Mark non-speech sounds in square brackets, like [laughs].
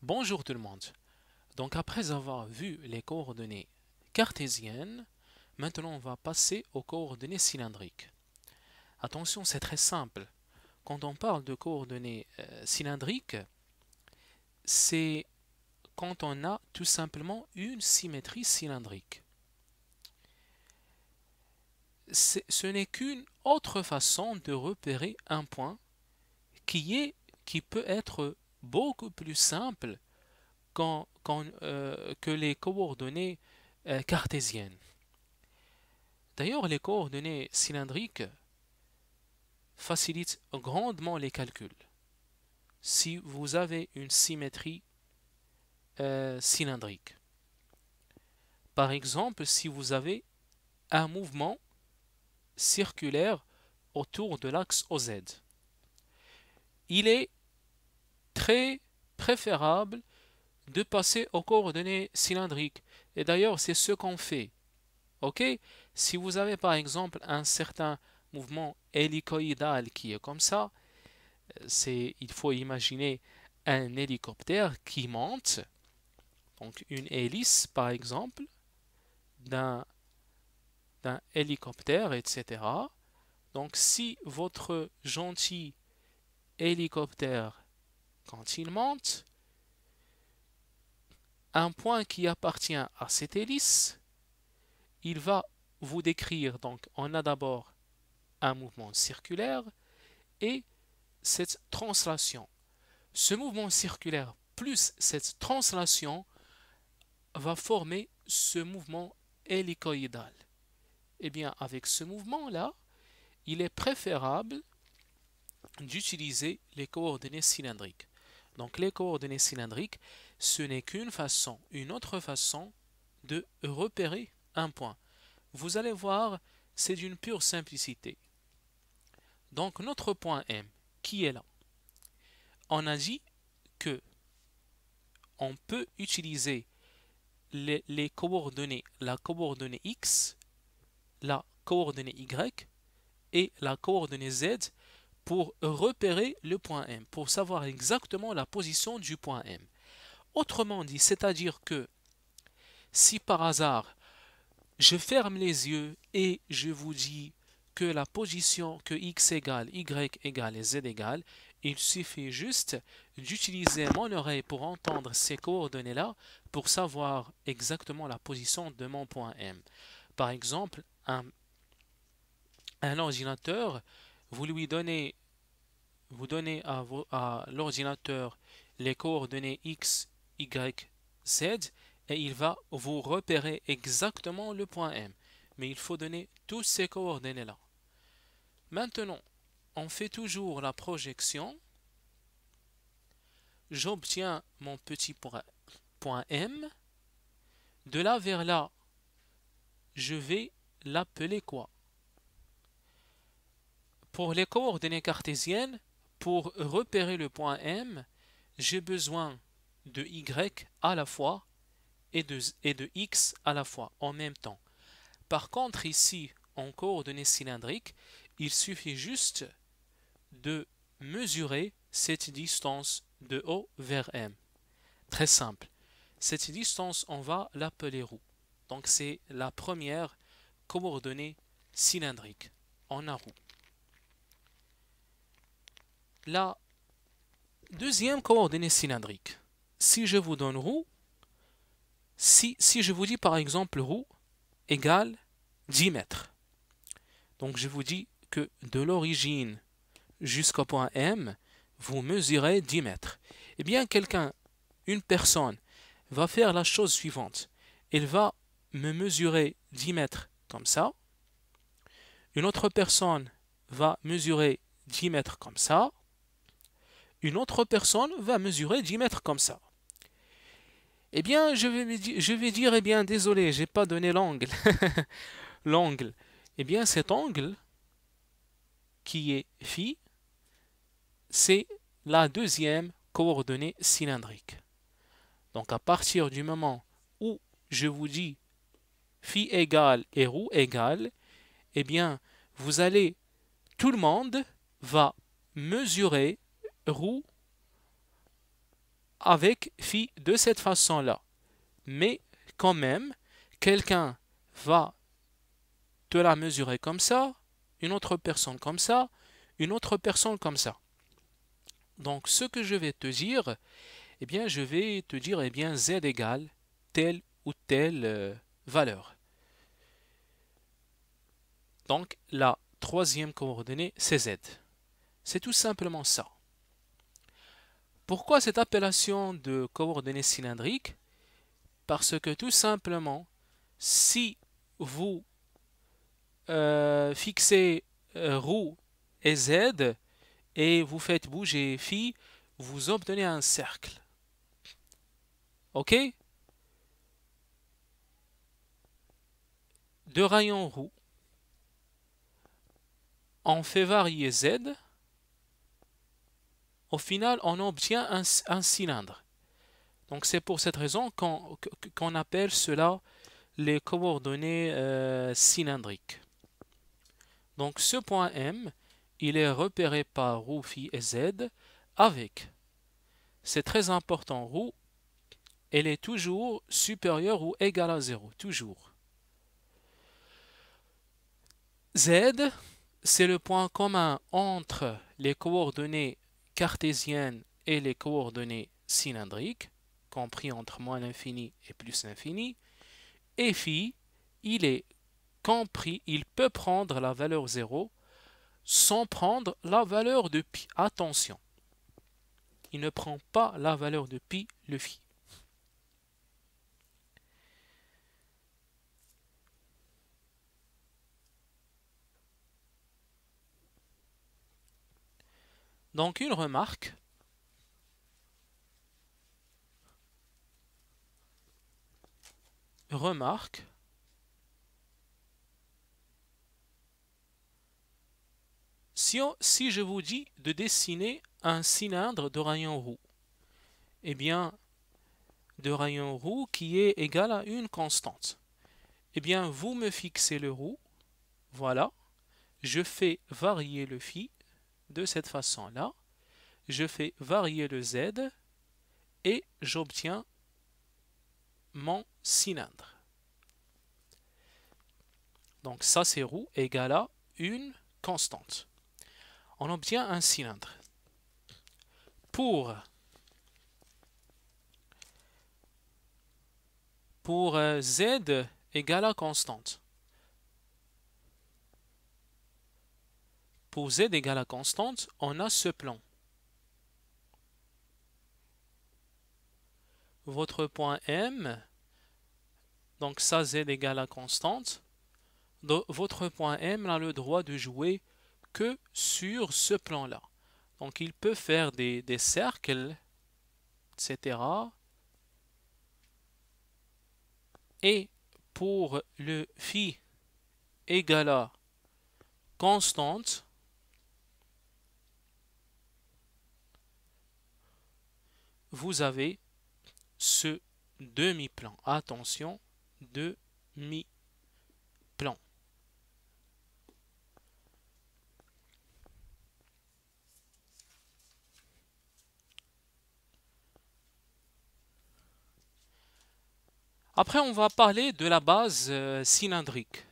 Bonjour tout le monde. Donc après avoir vu les coordonnées cartésiennes, maintenant on va passer aux coordonnées cylindriques. Attention, c'est très simple. Quand on parle de coordonnées euh, cylindriques, c'est quand on a tout simplement une symétrie cylindrique. Ce n'est qu'une autre façon de repérer un point qui, peut être beaucoup plus simple euh, que les coordonnées euh, cartésiennes. D'ailleurs, les coordonnées cylindriques facilitent grandement les calculs. Si vous avez une symétrie euh, cylindrique. Par exemple, si vous avez un mouvement circulaire autour de l'axe OZ il est très préférable de passer aux coordonnées cylindriques. Et d'ailleurs, c'est ce qu'on fait. OK? Si vous avez par exemple un certain mouvement hélicoïdal qui est comme ça, c'est il faut imaginer un hélicoptère qui monte donc une hélice par exemple d'un hélicoptère, etc. Donc si votre gentil hélicoptère, quand il monte, un point qui appartient à cette hélice, il va vous décrire, donc on a d'abord un mouvement circulaire et cette translation. Ce mouvement circulaire plus cette translation va former ce mouvement hélicoïdal. Eh bien, avec ce mouvement-là, il est préférable d'utiliser les coordonnées cylindriques. Donc les coordonnées cylindriques, ce n'est qu'une façon, une autre façon de repérer un point. Vous allez voir, c'est d'une pure simplicité. Donc notre point M, qui est là? On a dit que on peut utiliser les, coordonnées, la coordonnée X, la coordonnée Y et la coordonnée Z pour repérer le point M, pour savoir exactement la position du point M. Autrement dit, c'est-à-dire que si par hasard je ferme les yeux et je vous dis que la position que x égale, y égale et z égale, il suffit juste d'utiliser mon oreille pour entendre ces coordonnées-là pour savoir exactement la position de mon point M. Par exemple, un, un ordinateur, vous lui donnez vous donnez à, l'ordinateur les coordonnées x, y, z et il va vous repérer exactement le point M. Mais il faut donner toutes ces coordonnées-là. Maintenant, on fait toujours la projection. J'obtiens mon petit point M. De là vers là, je vais l'appeler quoi? Pour les coordonnées cartésiennes, pour repérer le point M, j'ai besoin de Y à la fois et de, X à la fois en même temps. Par contre, ici, en coordonnées cylindriques, il suffit juste de mesurer cette distance de O vers M. Très simple. Cette distance, on va l'appeler roue. Donc c'est la première coordonnée cylindrique en a roue. La deuxième coordonnée cylindrique, si je vous donne roue, si, je vous dis par exemple roue égale 10 mètres, donc je vous dis que de l'origine jusqu'au point M, vous mesurez 10 mètres. Eh bien, quelqu'un, une personne, va faire la chose suivante. Il va me mesurer 10 mètres comme ça. Une autre personne va mesurer 10 mètres comme ça une autre personne va mesurer 10 mètres comme ça. Eh bien, je vais, dire, eh bien, désolé, j'ai pas donné l'angle. [laughs] l'angle. Eh bien, cet angle, qui est phi, c'est la deuxième coordonnée cylindrique. Donc, à partir du moment où je vous dis phi égale et roue égale, eh bien, vous allez, tout le monde va mesurer roue avec phi de cette façon-là. Mais quand même, quelqu'un va te la mesurer comme ça, une autre personne comme ça, une autre personne comme ça. Donc ce que je vais te dire, eh bien je vais te dire eh bien z égale telle ou telle euh, valeur. Donc la troisième coordonnée c'est z. C'est tout simplement ça. Pourquoi cette appellation de coordonnées cylindriques? Parce que tout simplement, si vous euh, fixez euh, et z et vous faites bouger phi, vous obtenez un cercle. OK? De rayon roue, on fait varier z au final, on obtient un, cylindre. Donc c'est pour cette raison qu'on appelle cela les coordonnées euh, cylindriques. Donc ce point M, il est repéré par roue phi et z avec, c'est très important, roue, elle est toujours supérieure ou égale à 0, toujours. Z, c'est le point commun entre les coordonnées cartésienne et les coordonnées cylindriques, compris entre moins l'infini et plus l'infini, et phi, il est compris, il peut prendre la valeur 0 sans prendre la valeur de pi. Attention, il ne prend pas la valeur de pi, le phi. Donc une remarque. Remarque. Si, je vous dis de dessiner un cylindre de rayon roue, eh bien, de rayon roue qui est égal à une constante. Eh bien, vous me fixez le roue, voilà, je fais varier le phi, de cette façon-là. Je fais varier le Z et j'obtiens mon cylindre. Donc ça c'est roue égale à une constante. On obtient un cylindre. Pour, pour euh, Z égale à constante, Pour z égale à constante, on a ce plan. Votre point M, donc ça z égale à constante, votre point M a le droit de jouer que sur ce plan-là. Donc il peut faire des, des cercles, etc. Et pour le phi égale à constante, vous avez ce demi-plan. Attention, demi-plan. Après, on va parler de la base euh, cylindrique.